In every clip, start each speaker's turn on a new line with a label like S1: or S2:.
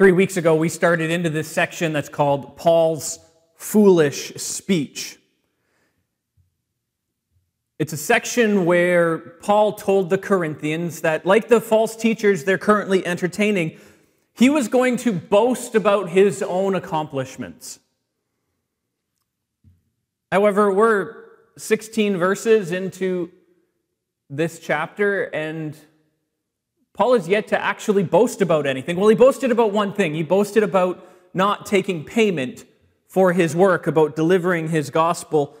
S1: Three weeks ago, we started into this section that's called Paul's Foolish Speech. It's a section where Paul told the Corinthians that, like the false teachers they're currently entertaining, he was going to boast about his own accomplishments. However, we're 16 verses into this chapter, and Paul is yet to actually boast about anything. Well, he boasted about one thing he boasted about not taking payment for his work, about delivering his gospel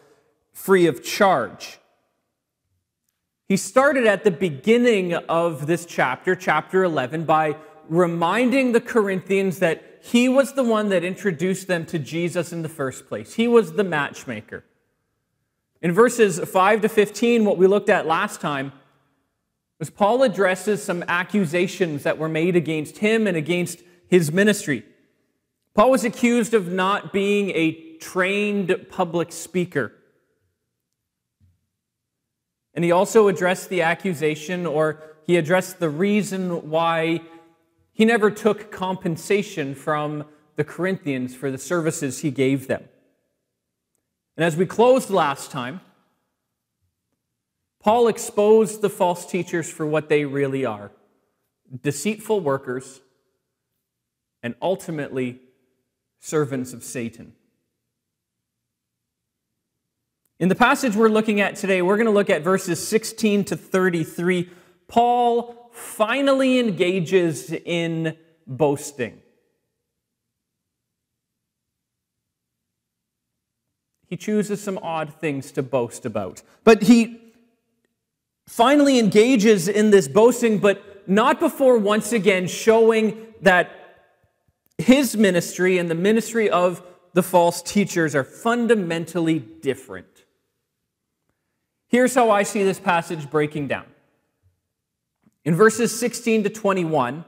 S1: free of charge. He started at the beginning of this chapter, chapter 11, by reminding the Corinthians that he was the one that introduced them to Jesus in the first place. He was the matchmaker. In verses 5 to 15, what we looked at last time was Paul addresses some accusations that were made against him and against his ministry. Paul was accused of not being a trained public speaker. And he also addressed the accusation, or he addressed the reason why he never took compensation from the Corinthians for the services he gave them. And as we closed last time, Paul exposed the false teachers for what they really are deceitful workers and ultimately servants of Satan. In the passage we're looking at today, we're going to look at verses 16 to 33. Paul finally engages in boasting. He chooses some odd things to boast about. But he finally engages in this boasting, but not before once again showing that his ministry and the ministry of the false teachers are fundamentally different. Here's how I see this passage breaking down. In verses 16 to 21,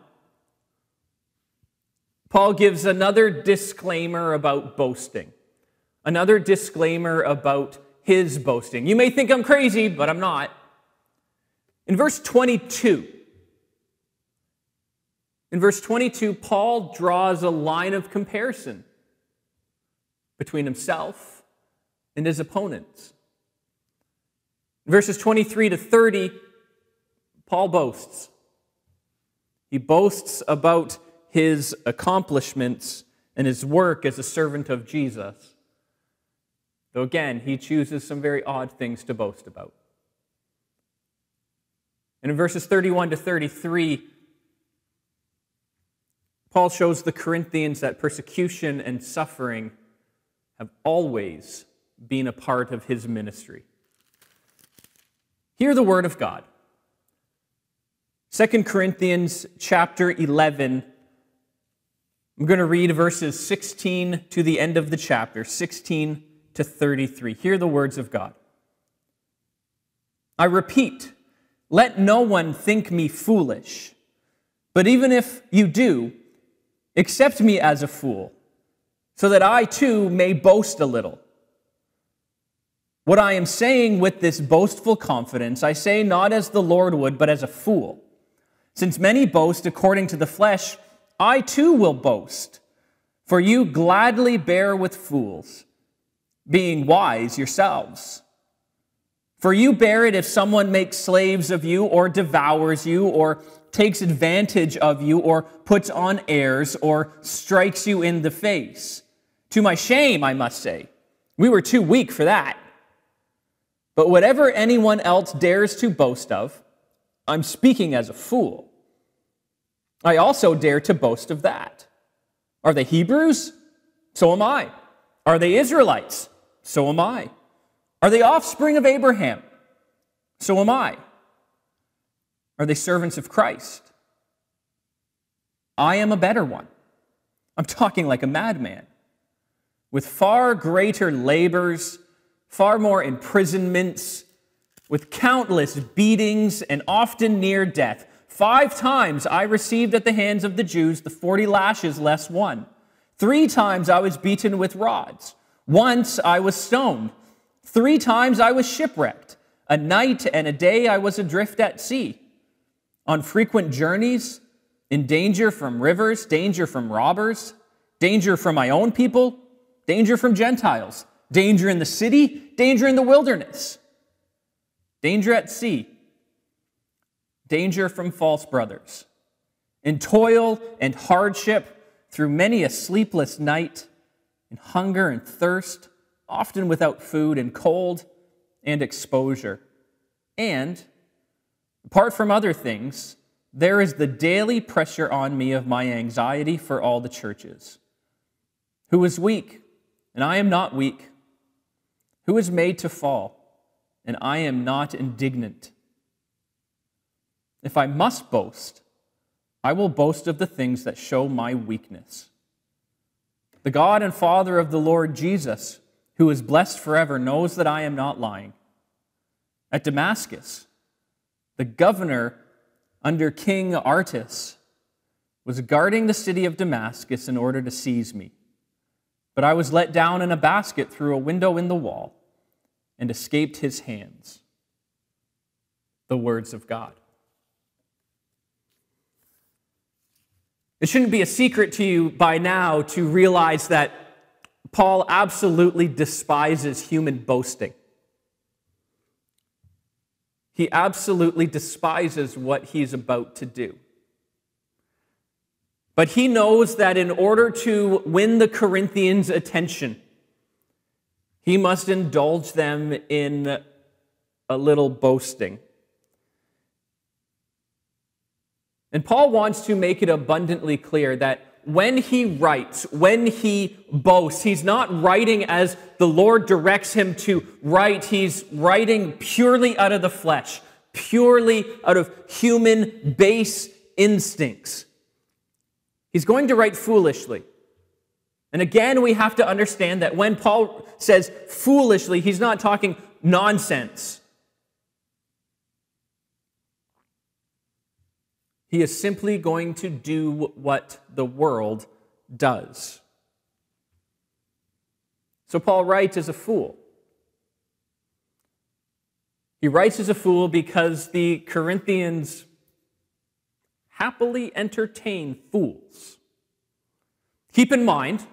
S1: Paul gives another disclaimer about boasting, another disclaimer about his boasting. You may think I'm crazy, but I'm not. In verse 22, in verse 22, Paul draws a line of comparison between himself and his opponents. Verses 23 to 30, Paul boasts. He boasts about his accomplishments and his work as a servant of Jesus. Though again, he chooses some very odd things to boast about. And in verses 31 to 33, Paul shows the Corinthians that persecution and suffering have always been a part of his ministry. Hear the word of God. 2 Corinthians chapter 11. I'm going to read verses 16 to the end of the chapter, 16 to 33. Hear the words of God. I repeat, let no one think me foolish. But even if you do, accept me as a fool, so that I too may boast a little. What I am saying with this boastful confidence, I say not as the Lord would, but as a fool. Since many boast according to the flesh, I too will boast. For you gladly bear with fools, being wise yourselves. For you bear it if someone makes slaves of you, or devours you, or takes advantage of you, or puts on airs, or strikes you in the face. To my shame, I must say, we were too weak for that. But whatever anyone else dares to boast of, I'm speaking as a fool. I also dare to boast of that. Are they Hebrews? So am I. Are they Israelites? So am I. Are they offspring of Abraham? So am I. Are they servants of Christ? I am a better one. I'm talking like a madman. With far greater labors far more imprisonments, with countless beatings and often near death. Five times I received at the hands of the Jews the 40 lashes less one. Three times I was beaten with rods. Once I was stoned. Three times I was shipwrecked. A night and a day I was adrift at sea. On frequent journeys, in danger from rivers, danger from robbers, danger from my own people, danger from Gentiles, danger in the city, danger in the wilderness, danger at sea, danger from false brothers, in toil and hardship through many a sleepless night, in hunger and thirst, often without food, and cold and exposure. And, apart from other things, there is the daily pressure on me of my anxiety for all the churches. Who is weak, and I am not weak? Who is made to fall, and I am not indignant? If I must boast, I will boast of the things that show my weakness. The God and Father of the Lord Jesus, who is blessed forever, knows that I am not lying. At Damascus, the governor under King Aretas was guarding the city of Damascus in order to seize me. But I was let down in a basket through a window in the wall and escaped his hands. The words of God. It shouldn't be a secret to you by now to realize that Paul absolutely despises human boasting. He absolutely despises what he's about to do. But he knows that in order to win the Corinthians' attention, he must indulge them in a little boasting. And Paul wants to make it abundantly clear that when he writes, when he boasts, he's not writing as the Lord directs him to write. He's writing purely out of the flesh, purely out of human base instincts. He's going to write foolishly. And again, we have to understand that when Paul says foolishly, he's not talking nonsense. He is simply going to do what the world does. So Paul writes as a fool. He writes as a fool because the Corinthians happily entertain fools. Keep in mind,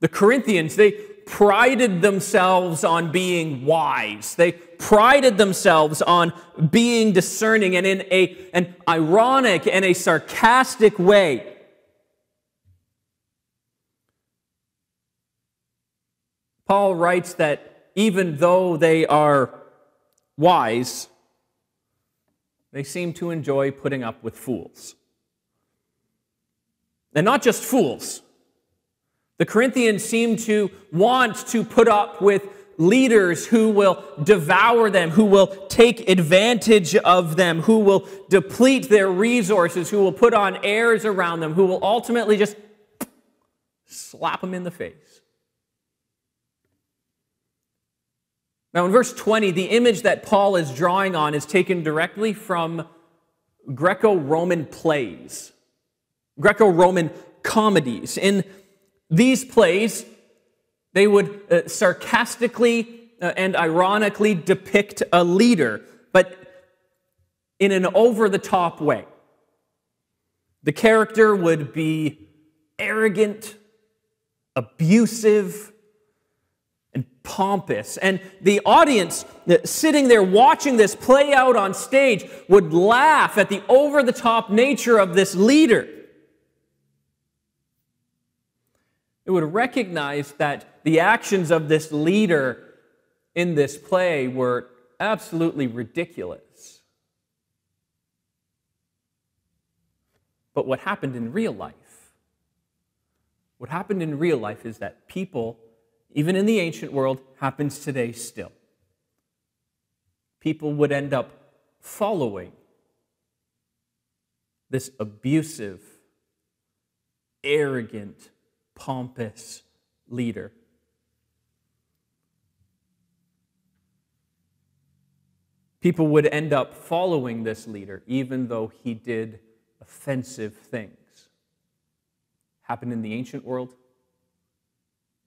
S1: the Corinthians, they prided themselves on being wise. They prided themselves on being discerning and in a, an ironic and a sarcastic way. Paul writes that even though they are wise, they seem to enjoy putting up with fools. And not just fools. The Corinthians seem to want to put up with leaders who will devour them, who will take advantage of them, who will deplete their resources, who will put on airs around them, who will ultimately just slap them in the face. Now, in verse 20, the image that Paul is drawing on is taken directly from Greco Roman plays, Greco Roman comedies. In these plays, they would uh, sarcastically uh, and ironically depict a leader, but in an over the top way. The character would be arrogant, abusive, and pompous. And the audience uh, sitting there watching this play out on stage would laugh at the over the top nature of this leader. It would recognize that the actions of this leader in this play were absolutely ridiculous. But what happened in real life? What happened in real life is that people, even in the ancient world, happens today still. People would end up following this abusive, arrogant, pompous leader. People would end up following this leader even though he did offensive things. Happened in the ancient world,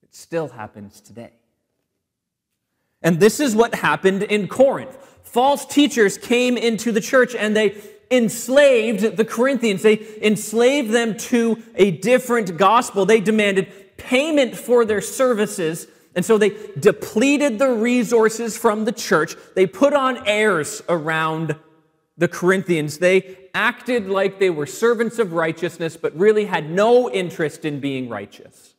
S1: it still happens today. And this is what happened in Corinth. False teachers came into the church and they enslaved the Corinthians. They enslaved them to a different gospel. They demanded payment for their services. And so they depleted the resources from the church. They put on airs around the Corinthians. They acted like they were servants of righteousness, but really had no interest in being righteous.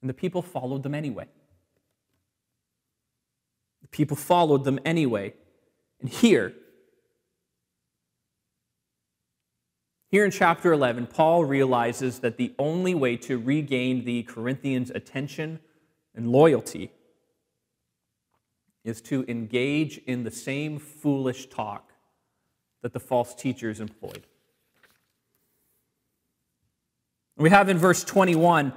S1: And the people followed them anyway. The people followed them anyway. And here, here in chapter 11, Paul realizes that the only way to regain the Corinthians' attention and loyalty is to engage in the same foolish talk that the false teachers employed. We have in verse 21,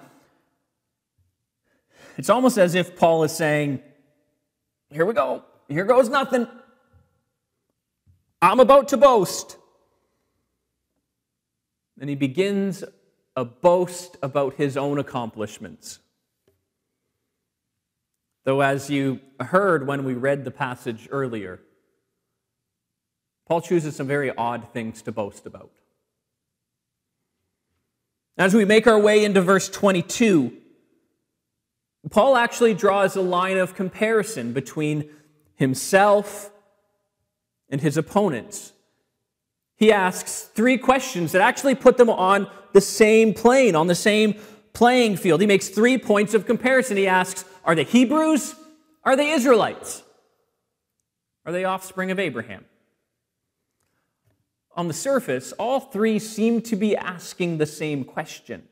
S1: it's almost as if Paul is saying, Here we go. Here goes nothing. I'm about to boast. And he begins a boast about his own accomplishments. Though, as you heard when we read the passage earlier, Paul chooses some very odd things to boast about. As we make our way into verse 22, Paul actually draws a line of comparison between himself and his opponents. He asks three questions that actually put them on the same plane, on the same playing field. He makes three points of comparison. He asks, Are they Hebrews? Are they Israelites? Are they offspring of Abraham? On the surface, all three seem to be asking the same question.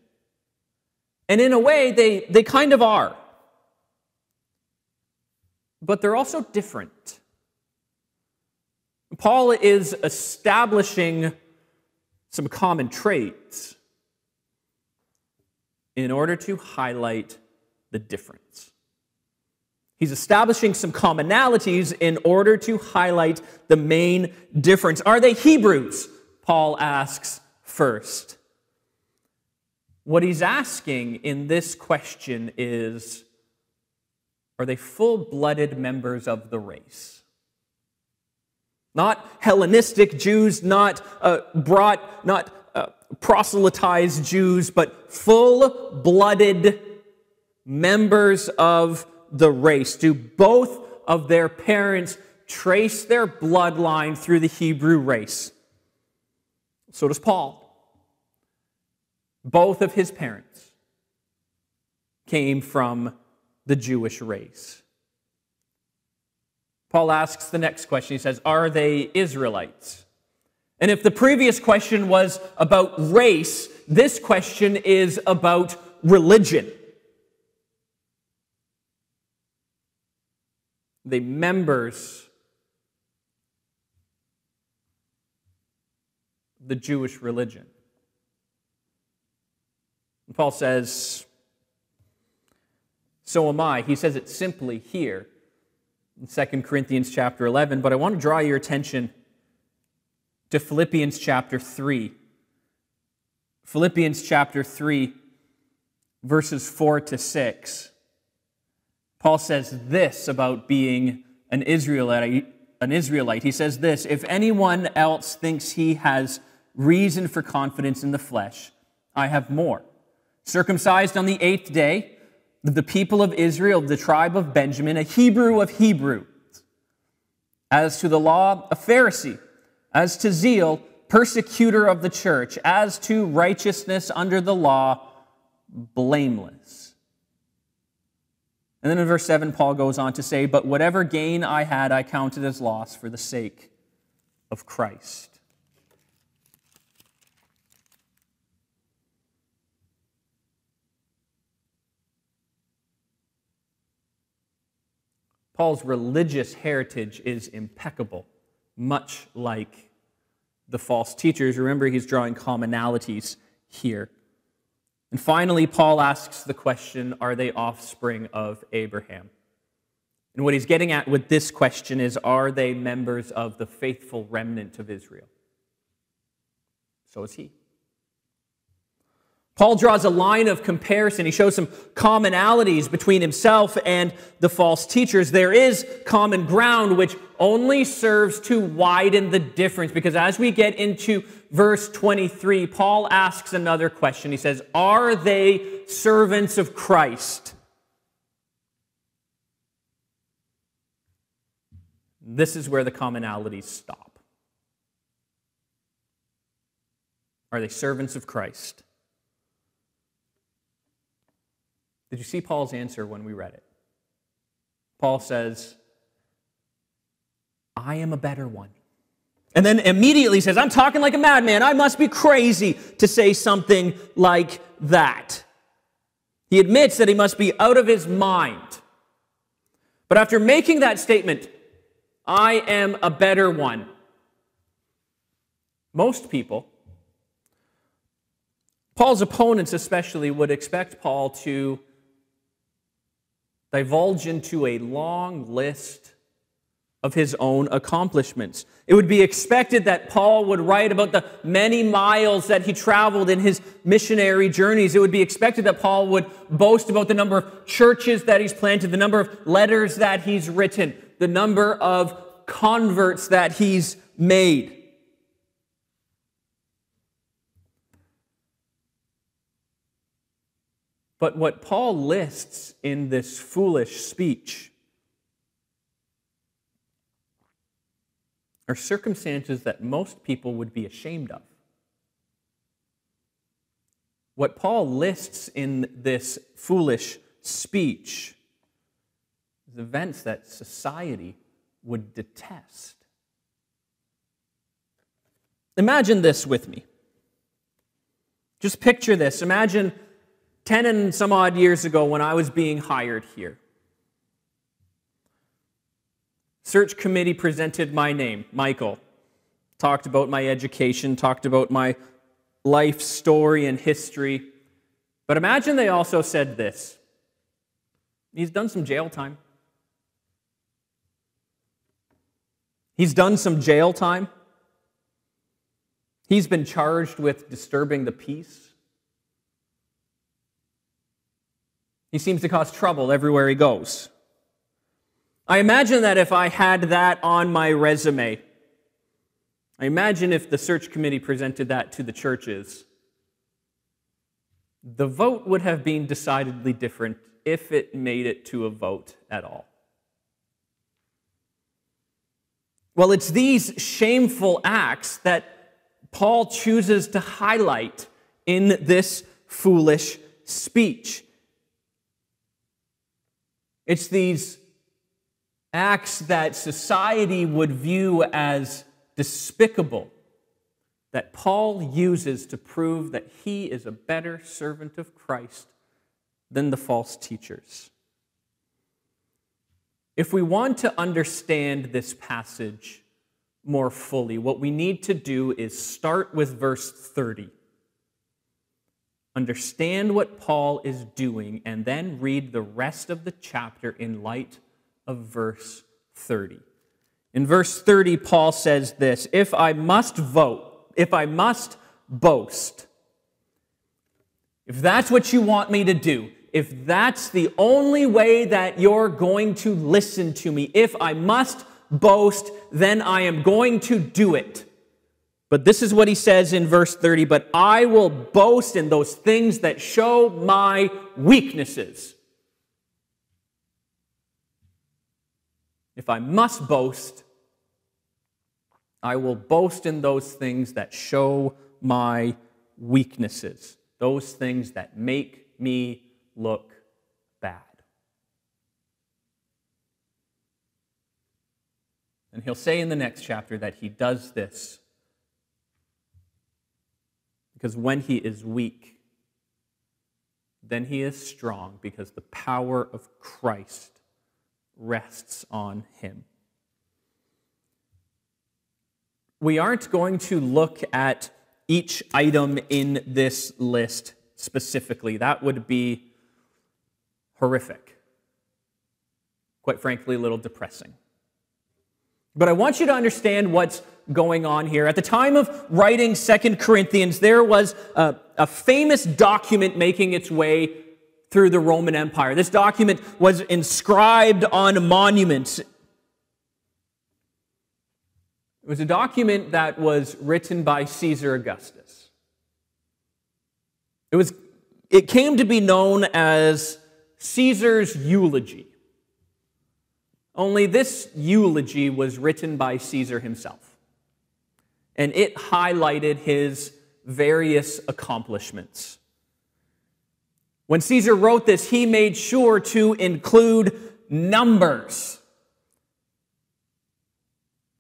S1: And in a way, they, they kind of are. But they're also different. Paul is establishing some common traits in order to highlight the difference. He's establishing some commonalities in order to highlight the main difference. Are they Hebrews? Paul asks first. What he's asking in this question is Are they full blooded members of the race? Not Hellenistic Jews, not uh, brought, not uh, proselytized Jews, but full blooded members of the race? Do both of their parents trace their bloodline through the Hebrew race? So does Paul. Both of his parents came from the Jewish race. Paul asks the next question. He says, Are they Israelites? And if the previous question was about race, this question is about religion. The members the Jewish religion. And Paul says, So am I. He says it simply here in 2 Corinthians chapter 11, but I want to draw your attention to Philippians chapter 3. Philippians chapter 3, verses 4 to 6. Paul says this about being an Israelite, an Israelite. He says this If anyone else thinks he has reason for confidence in the flesh, I have more. Circumcised on the eighth day, the people of Israel, the tribe of Benjamin, a Hebrew of Hebrews. As to the law, a Pharisee. As to zeal, persecutor of the church. As to righteousness under the law, blameless. And then in verse 7, Paul goes on to say, But whatever gain I had, I counted as loss for the sake of Christ. Paul's religious heritage is impeccable, much like the false teachers. Remember, he's drawing commonalities here. And finally, Paul asks the question Are they offspring of Abraham? And what he's getting at with this question is Are they members of the faithful remnant of Israel? So is he. Paul draws a line of comparison. He shows some commonalities between himself and the false teachers. There is common ground which only serves to widen the difference because as we get into verse 23, Paul asks another question. He says, Are they servants of Christ? This is where the commonalities stop. Are they servants of Christ? Did you see Paul's answer when we read it? Paul says, I am a better one. And then immediately says, I'm talking like a madman. I must be crazy to say something like that. He admits that he must be out of his mind. But after making that statement, I am a better one, most people, Paul's opponents especially, would expect Paul to divulge into a long list of his own accomplishments. It would be expected that Paul would write about the many miles that he traveled in his missionary journeys. It would be expected that Paul would boast about the number of churches that he's planted, the number of letters that he's written, the number of converts that he's made. But what Paul lists in this foolish speech are circumstances that most people would be ashamed of. What Paul lists in this foolish speech is events that society would detest. Imagine this with me. Just picture this. Imagine 10 and some odd years ago when I was being hired here. Search committee presented my name, Michael. Talked about my education, talked about my life story and history. But imagine they also said this He's done some jail time. He's done some jail time. He's been charged with disturbing the peace. He seems to cause trouble everywhere he goes. I imagine that if I had that on my resume, I imagine if the search committee presented that to the churches, the vote would have been decidedly different if it made it to a vote at all. Well, it's these shameful acts that Paul chooses to highlight in this foolish speech. It's these acts that society would view as despicable that Paul uses to prove that he is a better servant of Christ than the false teachers. If we want to understand this passage more fully, what we need to do is start with verse 30 understand what Paul is doing, and then read the rest of the chapter in light of verse 30. In verse 30, Paul says this If I must vote, if I must boast, if that's what you want me to do, if that's the only way that you're going to listen to me, if I must boast, then I am going to do it. But this is what he says in verse 30 But I will boast in those things that show my weaknesses. If I must boast, I will boast in those things that show my weaknesses, those things that make me look bad. And he'll say in the next chapter that he does this because when he is weak, then he is strong because the power of Christ rests on him. We aren't going to look at each item in this list specifically. That would be horrific. Quite frankly, a little depressing. But I want you to understand what's going on here. At the time of writing Second Corinthians, there was a, a famous document making its way through the Roman Empire. This document was inscribed on monuments. It was a document that was written by Caesar Augustus. It, was, it came to be known as Caesar's eulogy. Only this eulogy was written by Caesar himself, and it highlighted his various accomplishments. When Caesar wrote this, he made sure to include numbers.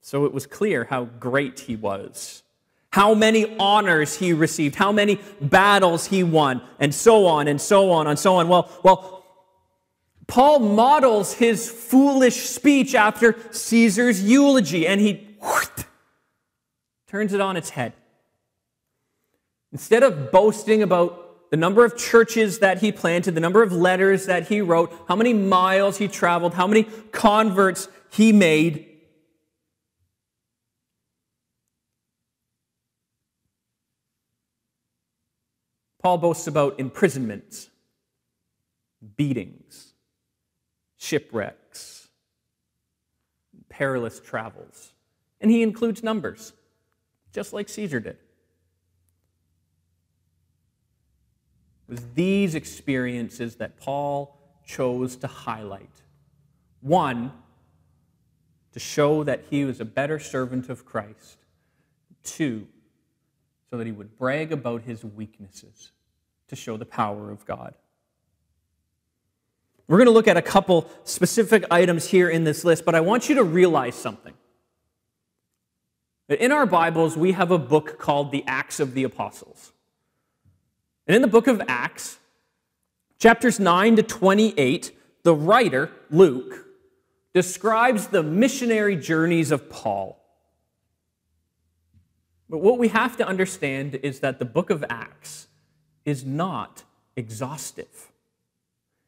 S1: So it was clear how great he was, how many honors he received, how many battles he won, and so on and so on and so on. Well, well, Paul models his foolish speech after Caesar's eulogy, and he whoosh, turns it on its head. Instead of boasting about the number of churches that he planted, the number of letters that he wrote, how many miles he traveled, how many converts he made, Paul boasts about imprisonments, beatings, shipwrecks, perilous travels. And he includes numbers, just like Caesar did. It was these experiences that Paul chose to highlight. One, to show that he was a better servant of Christ. Two, so that he would brag about his weaknesses to show the power of God. We're going to look at a couple specific items here in this list, but I want you to realize something. In our Bibles, we have a book called the Acts of the Apostles. And in the book of Acts, chapters 9 to 28, the writer, Luke, describes the missionary journeys of Paul. But what we have to understand is that the book of Acts is not exhaustive.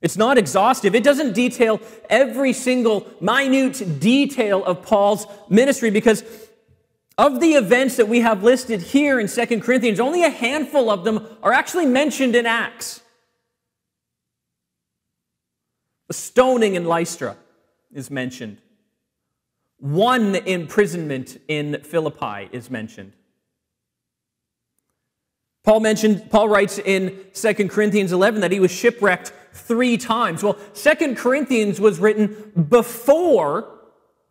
S1: It's not exhaustive. It doesn't detail every single minute detail of Paul's ministry because of the events that we have listed here in 2 Corinthians, only a handful of them are actually mentioned in Acts. The stoning in Lystra is mentioned. One imprisonment in Philippi is mentioned. Paul mentioned, Paul writes in 2 Corinthians 11 that he was shipwrecked three times. Well, 2 Corinthians was written before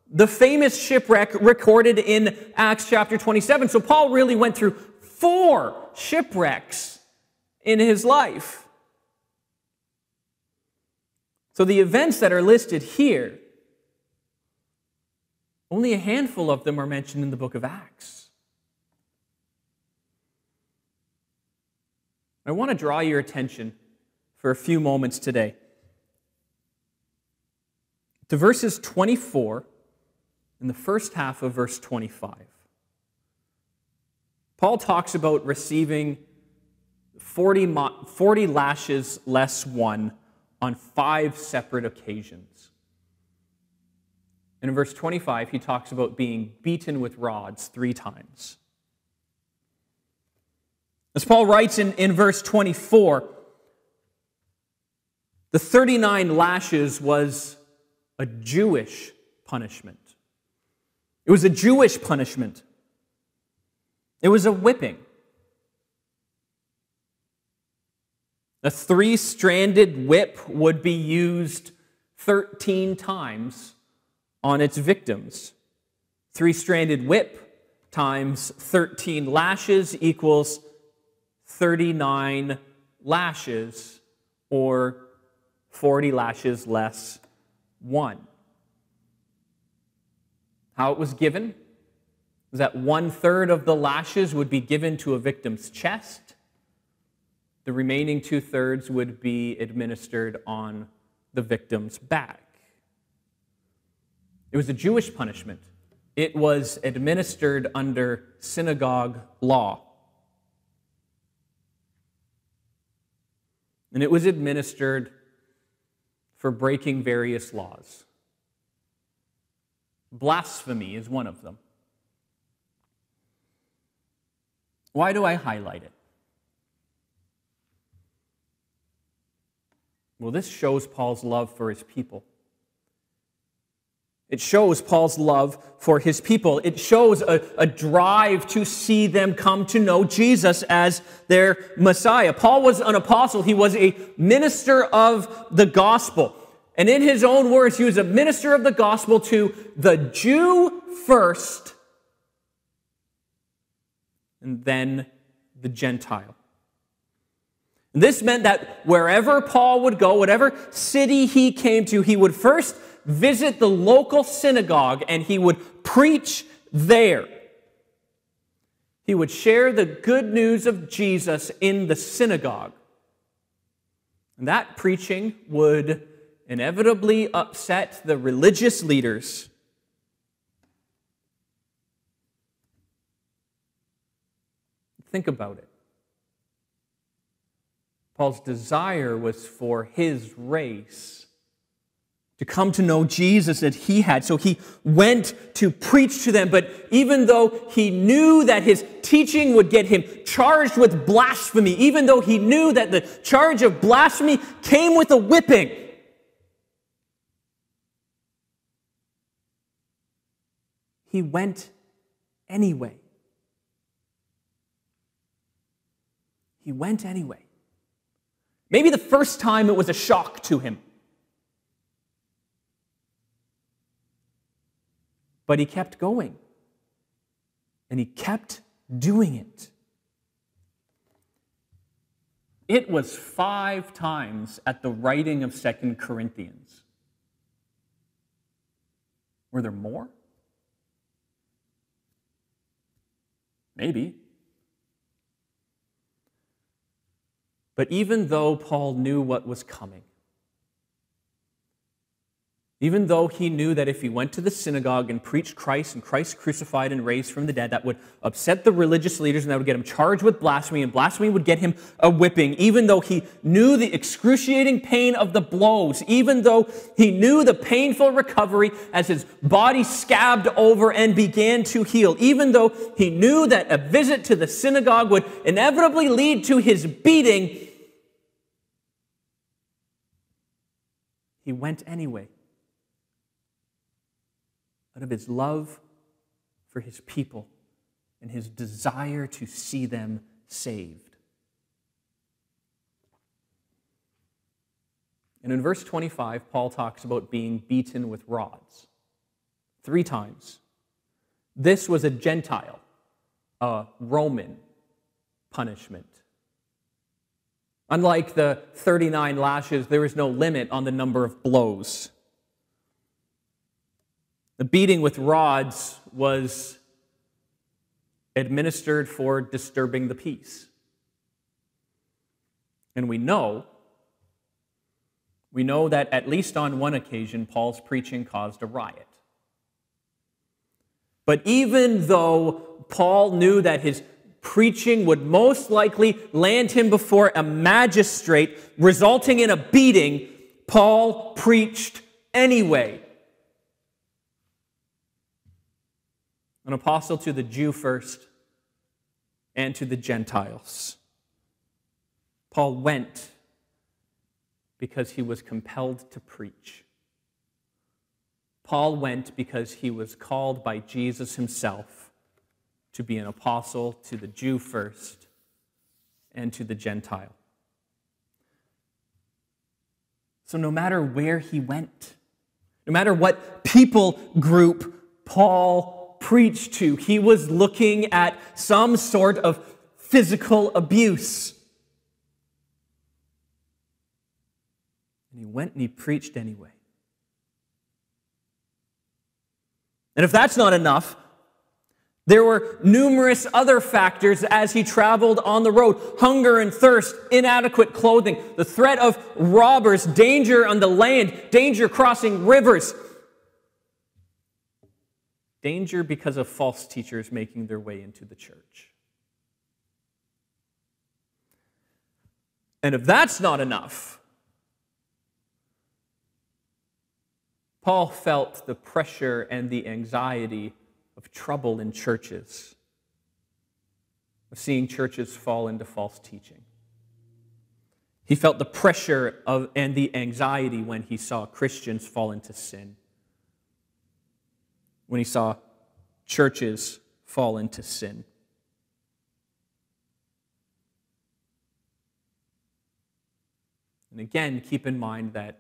S1: the famous shipwreck recorded in Acts chapter 27. So Paul really went through four shipwrecks in his life. So the events that are listed here, only a handful of them are mentioned in the book of Acts. I want to draw your attention for a few moments today to verses 24 and the first half of verse 25. Paul talks about receiving 40, 40 lashes less one on five separate occasions. And in verse 25, he talks about being beaten with rods three times. As Paul writes in, in verse 24, the 39 lashes was a Jewish punishment. It was a Jewish punishment. It was a whipping. A three stranded whip would be used 13 times on its victims. Three stranded whip times 13 lashes equals 39 lashes or 40 lashes less one. How it was given was that one third of the lashes would be given to a victim's chest. The remaining two thirds would be administered on the victim's back. It was a Jewish punishment. It was administered under synagogue law. And it was administered for breaking various laws. Blasphemy is one of them. Why do I highlight it? Well, this shows Paul's love for his people. It shows Paul's love for his people. It shows a, a, drive to see them come to know Jesus as their Messiah. Paul was an apostle, he was a minister of the gospel. And in his own words, he was a minister of the gospel to the Jew first, and then the Gentile. This meant that wherever Paul would go, whatever city he came to, he would first visit the local synagogue and he would preach there. He would share the good news of Jesus in the synagogue. And that preaching would inevitably upset the religious leaders. Think about it. Paul's desire was for his race to come to know Jesus that he had. So he went to preach to them. But even though he knew that his teaching would get him charged with blasphemy, even though he knew that the charge of blasphemy came with a whipping, he went anyway. He went anyway. Maybe the first time it was a shock to him. But he kept going. And he kept doing it. It was five times at the writing of Second Corinthians. Were there more? Maybe. But even though Paul knew what was coming, even though he knew that if he went to the synagogue and preached Christ and Christ crucified and raised from the dead, that would upset the religious leaders and that would get him charged with blasphemy, and blasphemy would get him a whipping, even though he knew the excruciating pain of the blows, even though he knew the painful recovery as his body scabbed over and began to heal, even though he knew that a visit to the synagogue would inevitably lead to his beating, he went anyway out of his love for his people and his desire to see them saved. And in verse 25, Paul talks about being beaten with rods three times. This was a Gentile, a Roman punishment. Unlike the 39 lashes, there is no limit on the number of blows. The beating with rods was administered for disturbing the peace. And we know, we know that at least on one occasion, Paul's preaching caused a riot. But even though Paul knew that his preaching would most likely land him before a magistrate, resulting in a beating, Paul preached anyway. An apostle to the Jew first and to the Gentiles. Paul went because he was compelled to preach. Paul went because he was called by Jesus himself to be an apostle to the Jew first and to the Gentile. So, no matter where he went, no matter what people group Paul preached to. He was looking at some sort of physical abuse. And he went and he preached anyway. And if that's not enough, there were numerous other factors as he traveled on the road hunger and thirst, inadequate clothing, the threat of robbers, danger on the land, danger crossing rivers, Danger because of false teachers making their way into the church. And if that's not enough, Paul felt the pressure and the anxiety of trouble in churches, of seeing churches fall into false teaching. He felt the pressure of, and the anxiety when he saw Christians fall into sin, when he saw churches fall into sin. And again, keep in mind that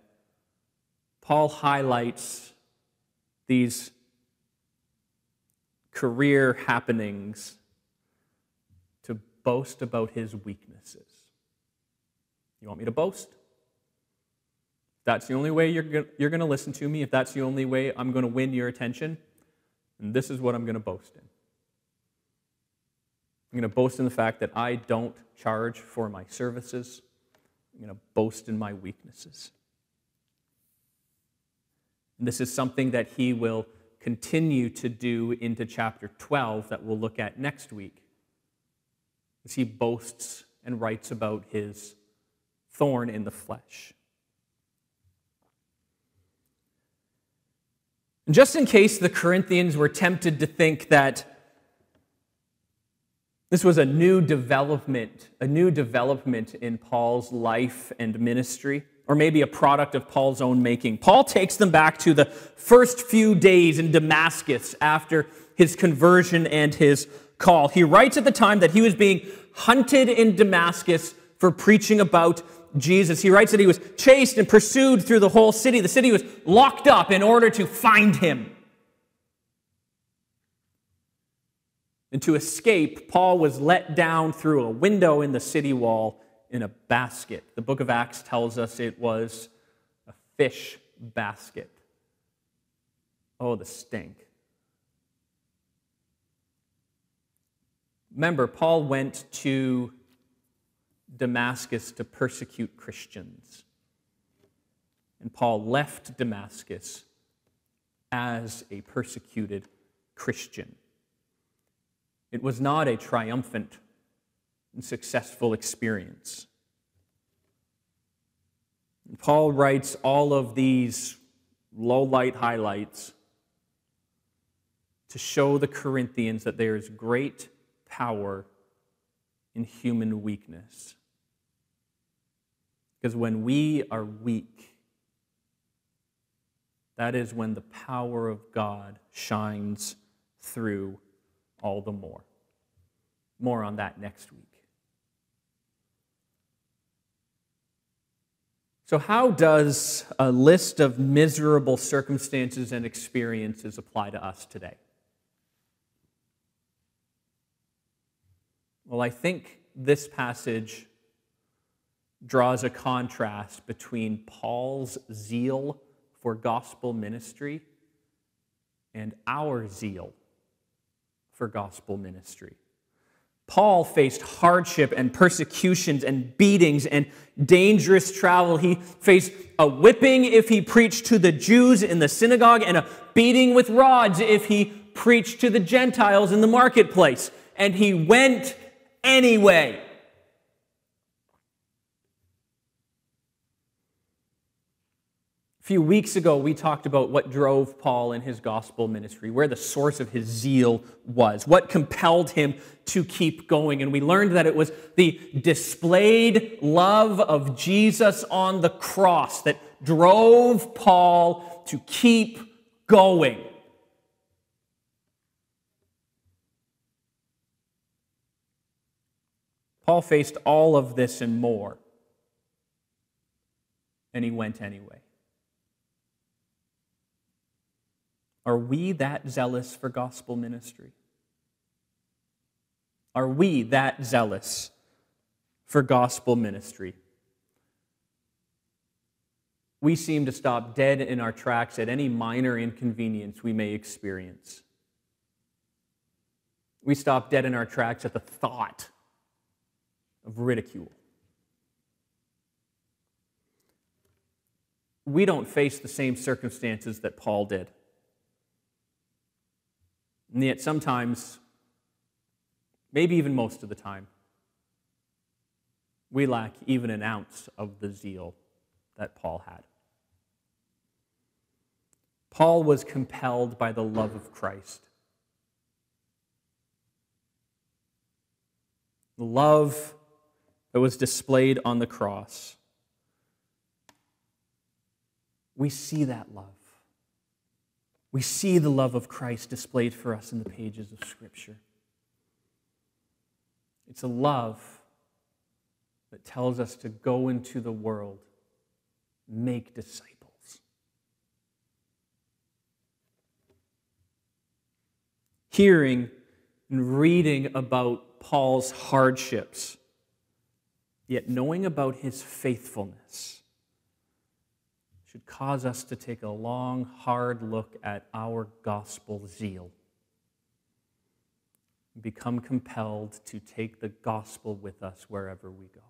S1: Paul highlights these career happenings to boast about his weaknesses. You want me to boast? That's the only way you're going you're going to listen to me, if that's the only way I'm going to win your attention, and this is what I'm going to boast in. I'm going to boast in the fact that I don't charge for my services. I'm going to boast in my weaknesses. And this is something that he will continue to do into chapter 12 that we'll look at next week as he boasts and writes about his thorn in the flesh. And just in case the Corinthians were tempted to think that this was a new development, a new development in Paul's life and ministry, or maybe a product of Paul's own making. Paul takes them back to the first few days in Damascus after his conversion and his call. He writes at the time that he was being hunted in Damascus for preaching about Jesus. He writes that he was chased and pursued through the whole city. The city was locked up in order to find him. And to escape, Paul was let down through a window in the city wall in a basket. The book of Acts tells us it was a fish basket. Oh, the stink. Remember, Paul went to Damascus to persecute Christians. And Paul left Damascus as a persecuted Christian. It was not a triumphant and successful experience. And Paul writes all of these low light highlights to show the Corinthians that there is great power in human weakness. Because when we are weak, that is when the power of God shines through all the more. More on that next week. So, how does a list of miserable circumstances and experiences apply to us today? Well, I think this passage draws a contrast between Paul's zeal for gospel ministry and our zeal for gospel ministry. Paul faced hardship and persecutions and beatings and dangerous travel. He faced a whipping if he preached to the Jews in the synagogue and a beating with rods if he preached to the Gentiles in the marketplace. And he went anyway. A few weeks ago, we talked about what drove Paul in his gospel ministry, where the source of his zeal was, what compelled him to keep going. And we learned that it was the displayed love of Jesus on the cross that drove Paul to keep going. Paul faced all of this and more, and he went anyway. Are we that zealous for gospel ministry? Are we that zealous for gospel ministry? We seem to stop dead in our tracks at any minor inconvenience we may experience. We stop dead in our tracks at the thought of ridicule. We don't face the same circumstances that Paul did. And yet, sometimes, maybe even most of the time, we lack even an ounce of the zeal that Paul had. Paul was compelled by the love of Christ. The love that was displayed on the cross. We see that love. We see the love of Christ displayed for us in the pages of Scripture. It's a love that tells us to go into the world, make disciples. Hearing and reading about Paul's hardships, yet knowing about his faithfulness, should cause us to take a long, hard look at our gospel zeal and become compelled to take the gospel with us wherever we go.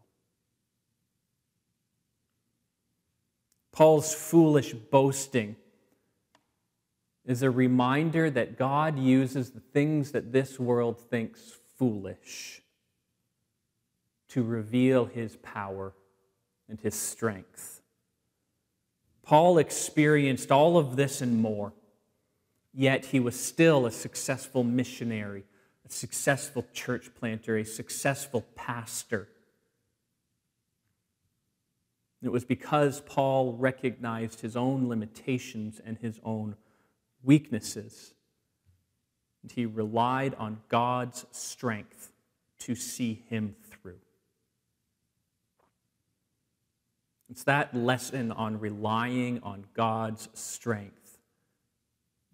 S1: Paul's foolish boasting is a reminder that God uses the things that this world thinks foolish to reveal his power and his strength. Paul experienced all of this and more, yet he was still a successful missionary a successful church planter, a successful pastor. It was because Paul recognized his own limitations and his own weaknesses. And he relied on God's strength to see him through. It's that lesson on relying on God's strength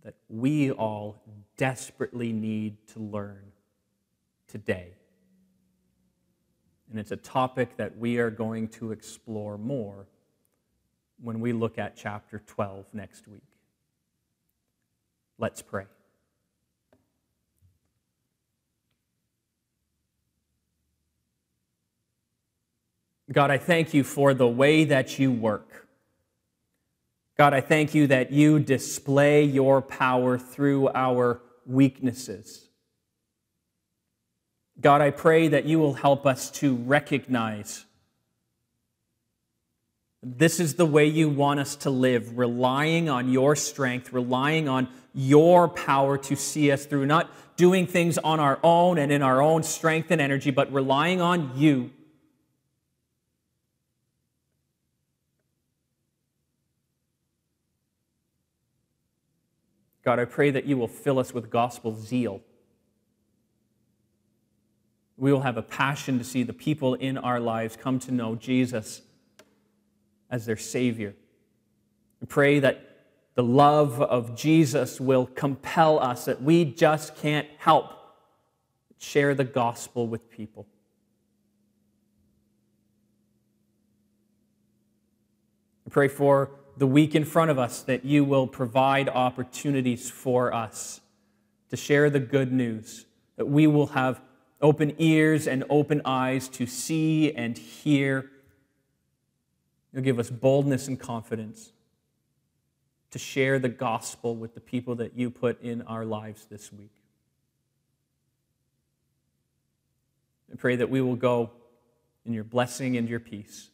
S1: that we all desperately need to learn today. And it's a topic that we are going to explore more when we look at chapter 12 next week. Let's pray. God, I thank you for the way that you work. God, I thank you that you display your power through our weaknesses. God, I pray that you will help us to recognize this is the way you want us to live, relying on your strength, relying on your power to see us through, not doing things on our own and in our own strength and energy, but relying on you God, I pray that you will fill us with gospel zeal. We will have a passion to see the people in our lives come to know Jesus as their Savior. I pray that the love of Jesus will compel us, that we just can't help share the gospel with people. I pray for the week in front of us that you will provide opportunities for us to share the good news, that we will have open ears and open eyes to see and hear. You'll give us boldness and confidence to share the gospel with the people that you put in our lives this week. I pray that we will go in your blessing and your peace.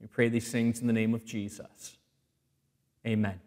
S1: We pray these things in the name of Jesus. Amen.